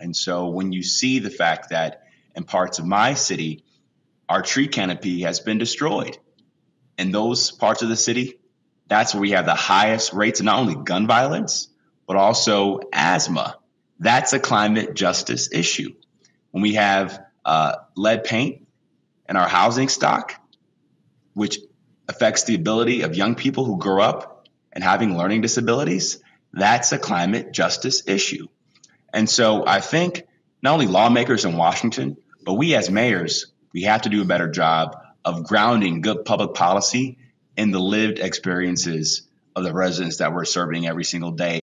And so when you see the fact that in parts of my city, our tree canopy has been destroyed, in those parts of the city, that's where we have the highest rates of not only gun violence, but also asthma. That's a climate justice issue. When we have uh, lead paint in our housing stock, which affects the ability of young people who grow up and having learning disabilities, that's a climate justice issue. And so I think not only lawmakers in Washington, but we as mayors, we have to do a better job of grounding good public policy in the lived experiences of the residents that we're serving every single day.